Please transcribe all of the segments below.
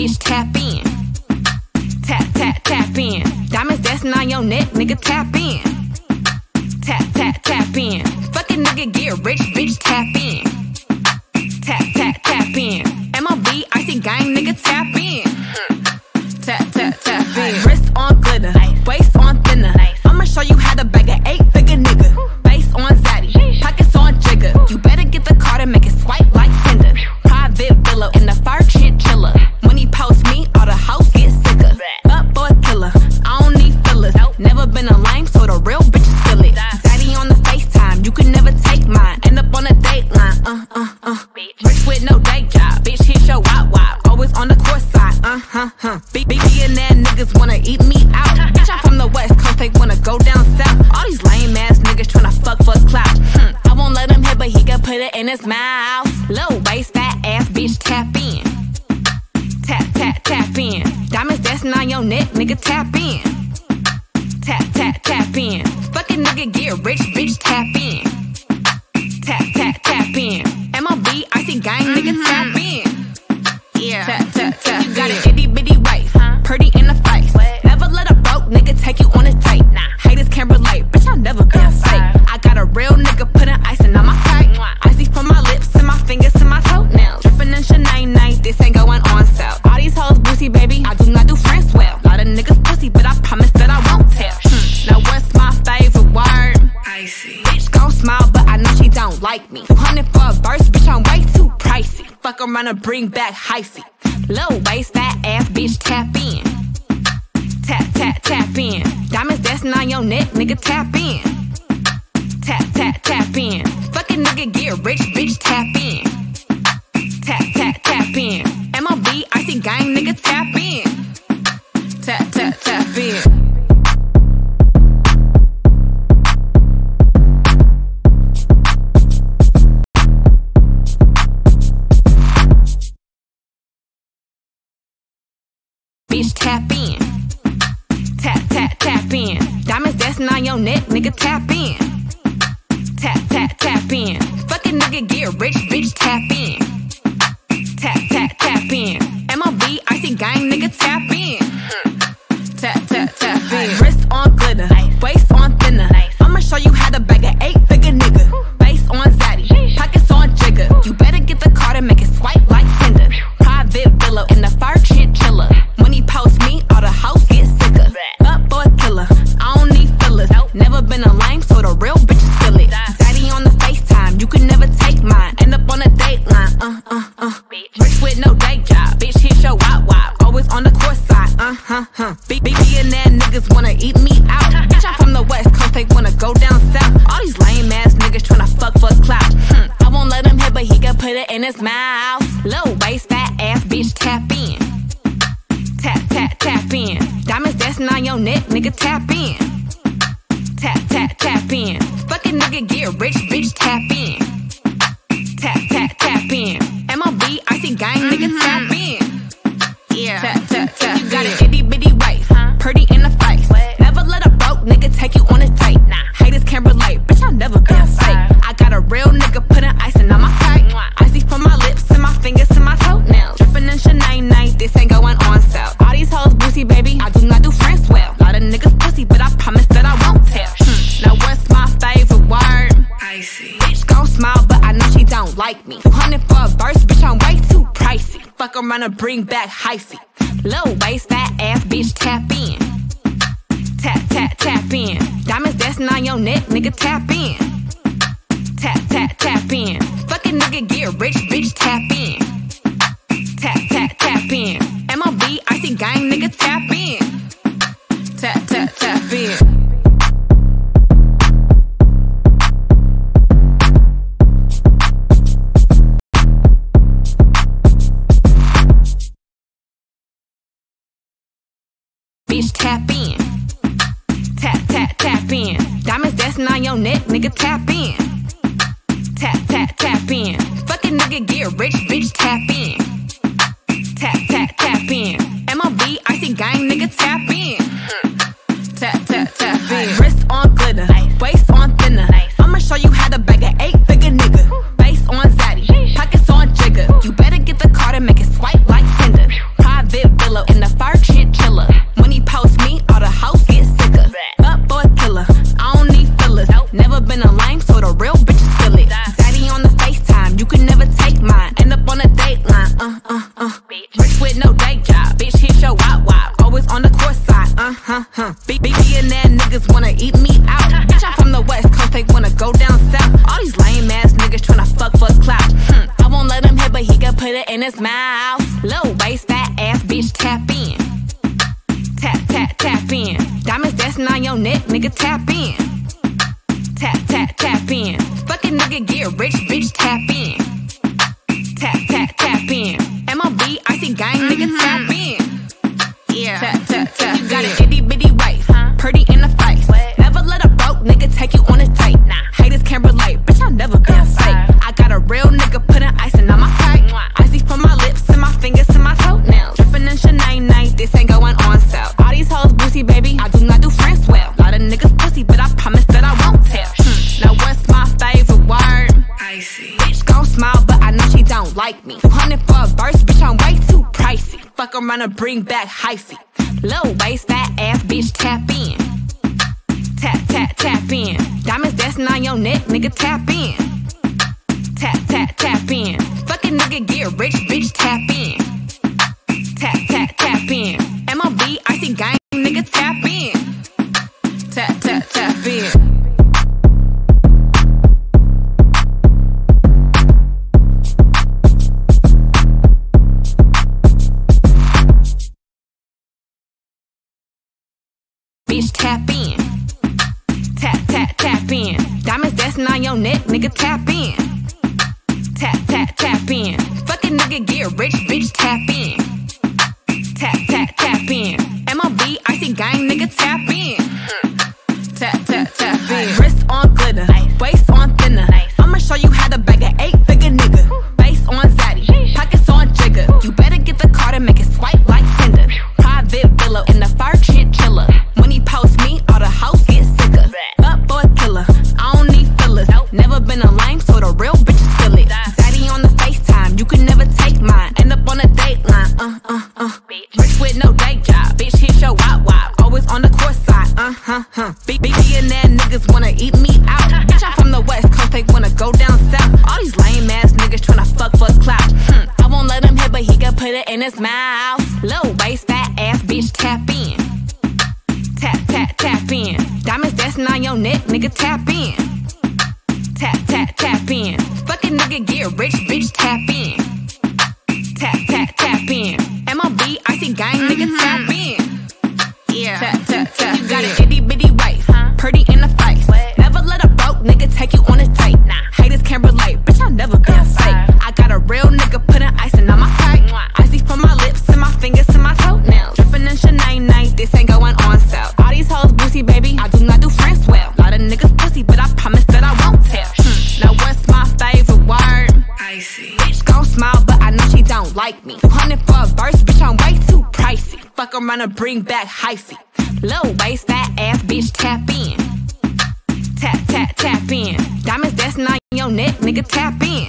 bitch, tap in. Tap, tap, tap in. Diamonds dancing on your neck, nigga, tap in. Tap, tap, tap in. Fucking nigga, get rich, bitch, tap in. Tap, tap, tap in. MOB, icy gang, nigga, tap in. Huh, big, billionaire niggas wanna eat me out. Bitch, I'm from the west coast, they wanna go down south. All these lame ass niggas tryna fuck for clout. Hmm. I won't let him hit, but he can put it in his mouth. Low waist, fat ass bitch, tap in. Tap, tap, tap in. Diamonds dancing on your neck, nigga, tap in. Tap, tap, tap in. Fucking nigga, get rich, bitch, tap in. Tap, tap, tap in. MOB, icy gang, nigga, tap in. Real nigga putting icing on my cake. Icy from my lips to my fingers to my toenails. Dripping in Chanel night, this ain't going on sale. All these hoes boozy, baby, I do not do friends well. Lot of niggas pussy, but I promise that I won't tell. Hmm. Now what's my favorite word? Icy. Bitch gon' smile, but I know she don't like me. 200 for a verse, bitch, I'm way too pricey. Fuck around and bring back hyphy. Low waist, fat ass, bitch, tap in. Tap, tap, tap in. Diamonds dancing on your neck, nigga, tap in. Tap, tap, tap in. Fucking nigga, get rich, bitch, tap in. Tap, tap, tap in. MOB, icy gang, nigga, tap in. Tap, tap, tap in. bitch, tap in. Tap, tap, tap in. Diamonds dancing on your neck, nigga, tap in. Tap, tap, tap in. Fucking nigga, get rich, bitch, tap in. Tap, tap, tap in. MOB, icy gang, nigga, tap in. Huh. Big, big, billionaire niggas wanna eat me out. Bitch, I'm from the west coast, they wanna go down south. All these lame ass niggas tryna fuck for clout. Hmm. I won't let him hit, but he can put it in his mouth. Low waist, fat ass, bitch, tap in. Tap, tap, tap in. Diamonds dancing on your neck, nigga, tap in. Don't like me. 200 for a verse, bitch, I'm way too pricey. Fuck and bring back hyphy. Low waist, fat ass, bitch, tap in. Tap, tap, tap in. Diamonds dancing on your neck, nigga, tap in. Tap, tap, tap in. Fucking nigga, get rich, bitch, tap in. Tap, tap, tap in. MOB, icy gang, nigga, tap in. On your neck, nigga, tap in. Tap, tap, tap in. Fucking nigga, get rich, bitch, tap in. in his mouth. Low waist, fat ass bitch, tap in. Tap, tap, tap in. Diamonds dancing on your neck, nigga, tap in. Tap, tap, tap in. Fucking nigga, get rich, bitch, tap in. smile, but I know she don't like me. 200 for a verse, bitch, I'm way too pricey. Fuck around and bring back hyphy. Low waist, fat ass, bitch, tap in. Tap, tap, tap in. Diamonds dancing on your neck, nigga, tap in. Tap, tap, tap in. Fucking nigga, get rich, bitch, tap in. Tap, tap, tap in. on your neck, nigga, tap in. Tap, tap, tap in. Fucking nigga, get rich, bitch, tap in. Tap, tap, tap in. MOB, icy gang, nigga, tap in. put it in his mouth. Low waist, fat ass bitch, tap in. Tap, tap, tap in. Diamonds dancing on your neck, nigga, tap in. Tap, tap, tap in. Fucking nigga, get rich, bitch, tap in. Tap, tap, tap in. MOB, I gang, nigga, mm-hmm. tap in. don't like me. 200 for a verse, bitch, I'm way too pricey. Fuck around and bring back hyphy. Low waist, fat ass, bitch, tap in. Tap, tap, tap in. Diamonds that's not in your neck, nigga, tap in.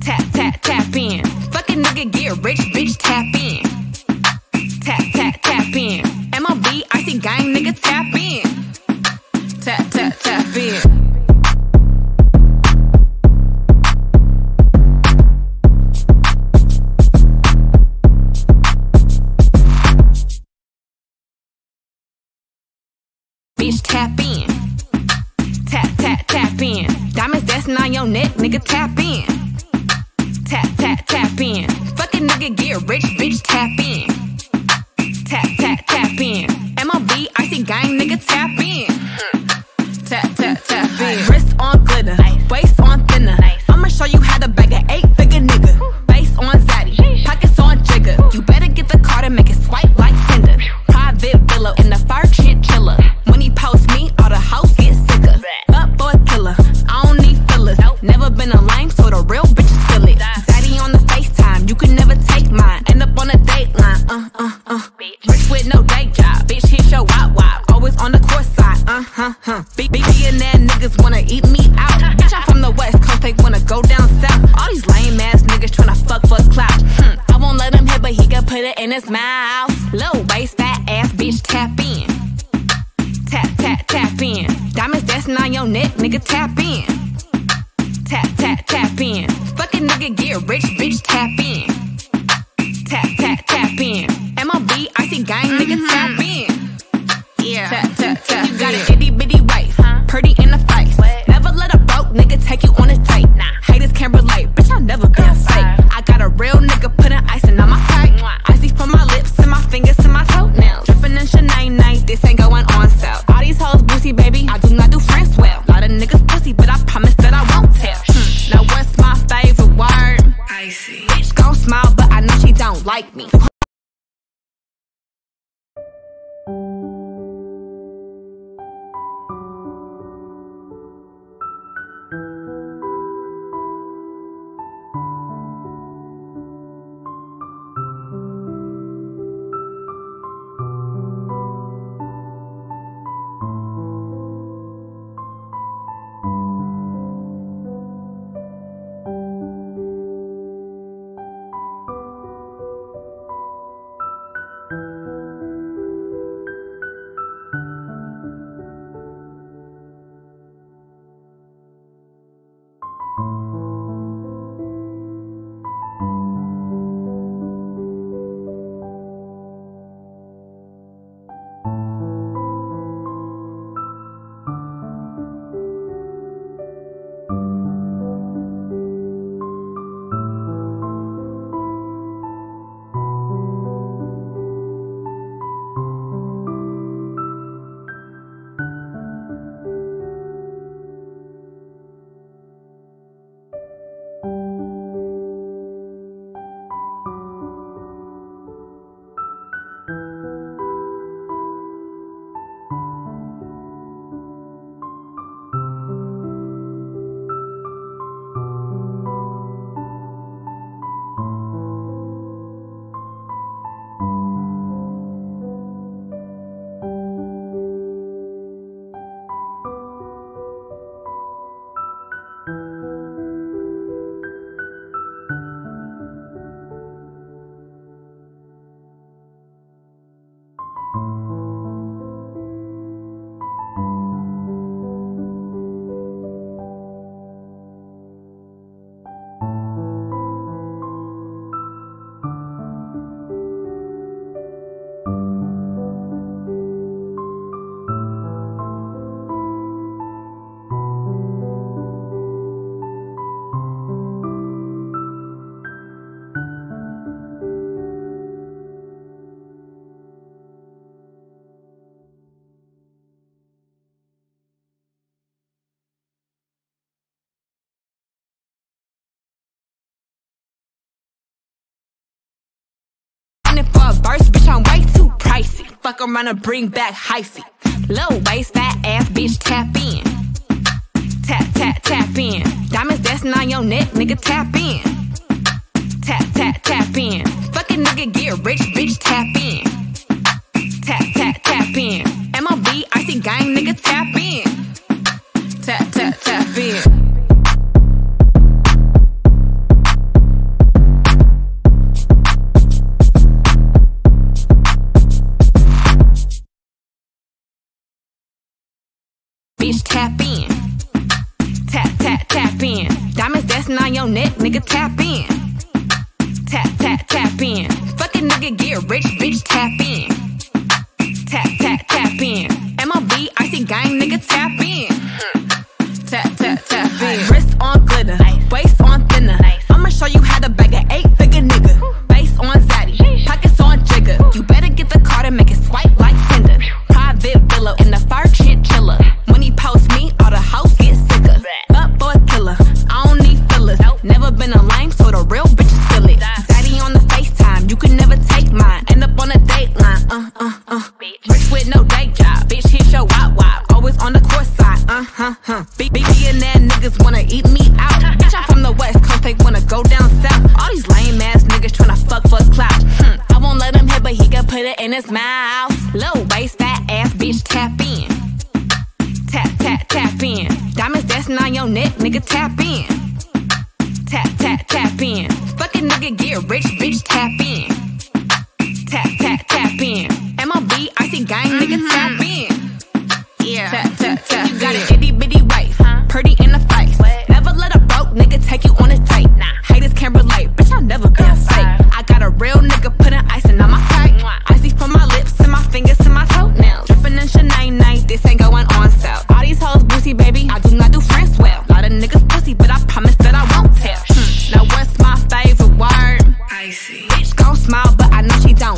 Tap, tap, tap in. Fucking nigga, get rich, bitch, tap in. Tap, tap, tap in. MOB, see gang, nigga, tap in. Tap, tap, tap in. tap in. Tap, tap, tap in. Diamonds dancing on your neck, nigga, tap in. Tap, tap, tap in. Fucking nigga, get rich, bitch, tap in. fat ass bitch, tap in. Tap, tap, tap in. Diamonds dancing on your neck, nigga, tap in. First, bitch, I'm way too pricey. Fuck around and bring back hyphy. Low waist, fat ass, bitch, tap in. Tap, tap, tap in. Diamonds dancing on your neck, nigga, tap in. Tap, tap, tap in. Fucking nigga, get rich, bitch, tap in. Tap, tap, tap in. MOB, icy gang, nigga, tap in. tap in. Diamonds dancing on your neck, nigga, tap in. Tap, tap, tap in. Fucking nigga, get rich, bitch, tap in.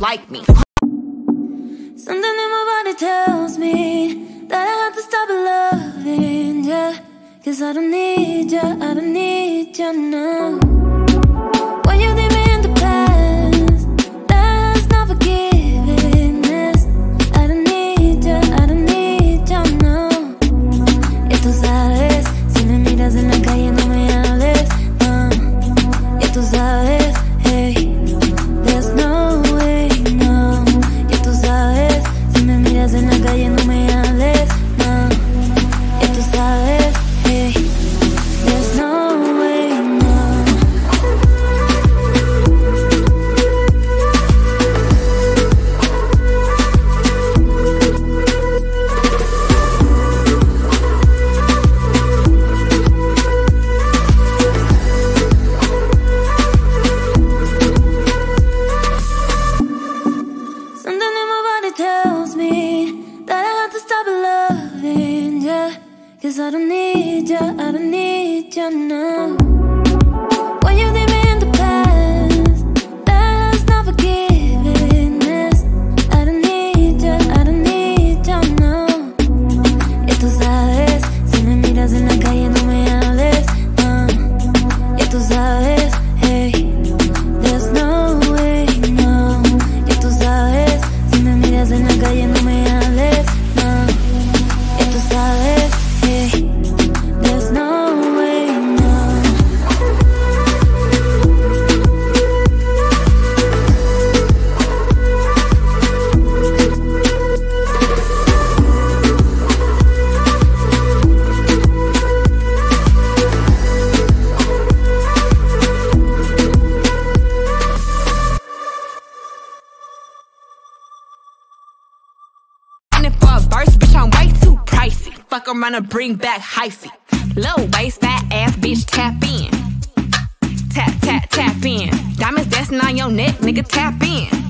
like me. Something in my body tells me that I have to stop loving you. Cause I don't need you, I don't need you now. trying to bring back hyphy. Low waist, fat ass bitch, tap in. Tap, tap, tap in. Diamonds dancing on your neck, nigga, tap in.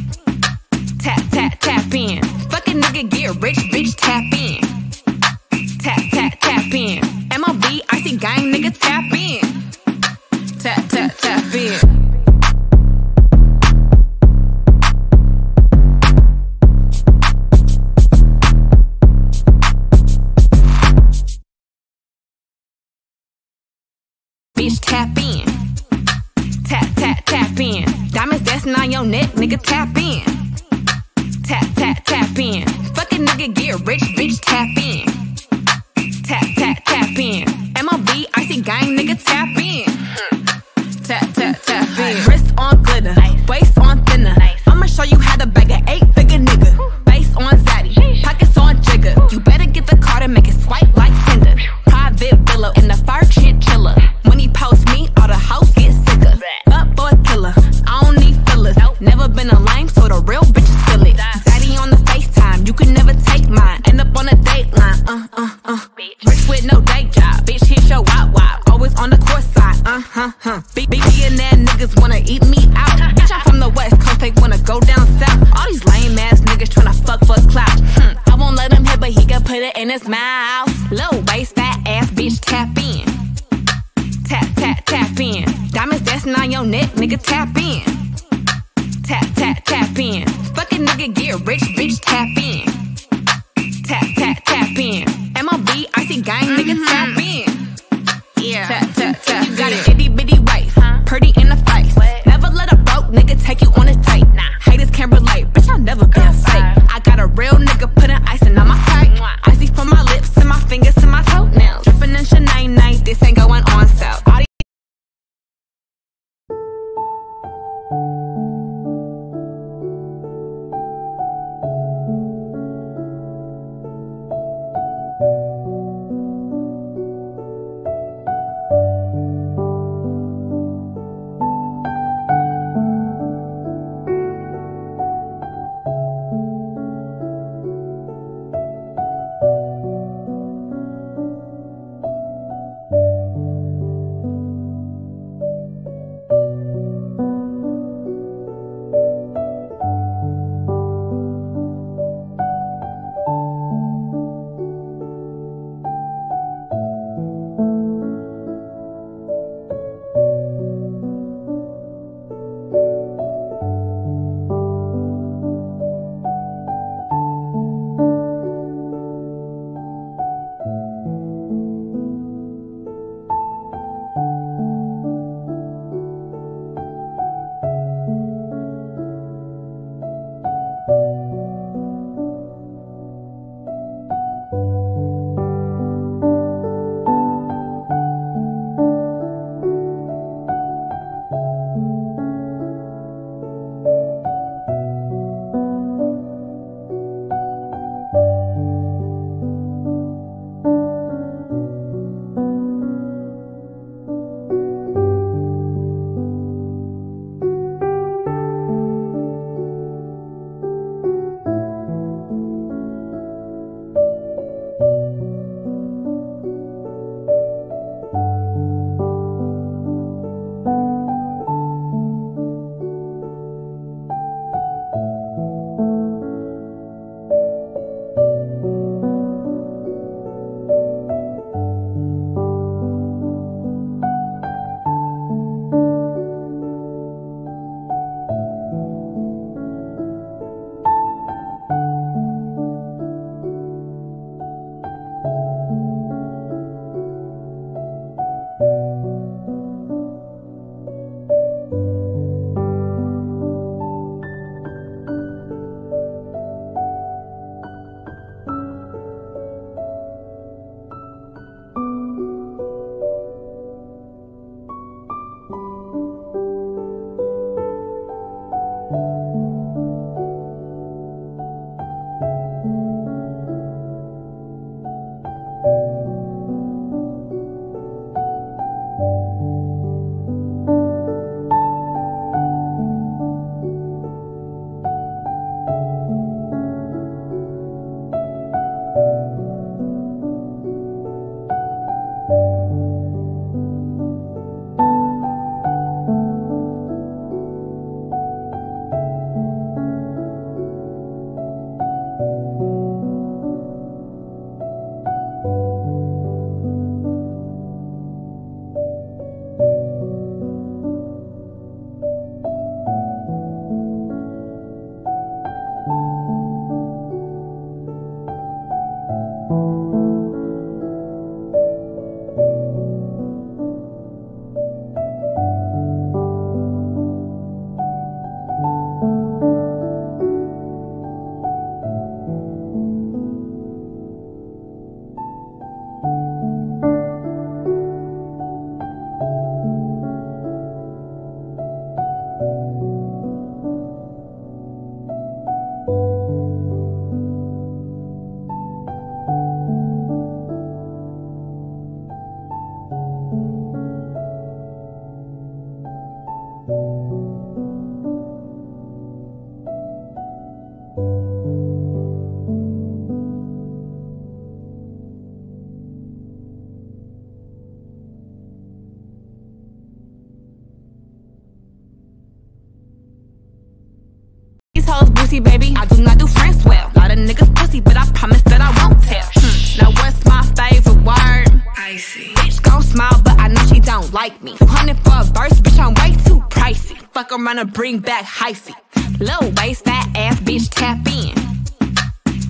Baby. I do not do friends well. Lot of niggas pussy, but I promise that I won't tell. Hmm. Now what's my favorite word? Icy. Bitch gon' smile, but I know she don't like me. 200 for a verse, bitch, I'm way too pricey. Fuck around and bring back hyphy. Low waist, fat ass, bitch, tap in.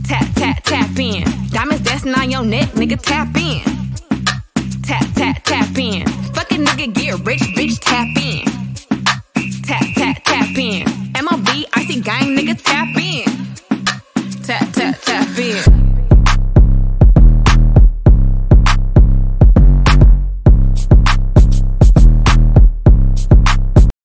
Tap, tap, tap in. Diamonds dancing on your neck, nigga, tap in. Tap, tap, tap in. Fucking nigga, get rich, bitch, tap in. Tap, tap, tap in tap me.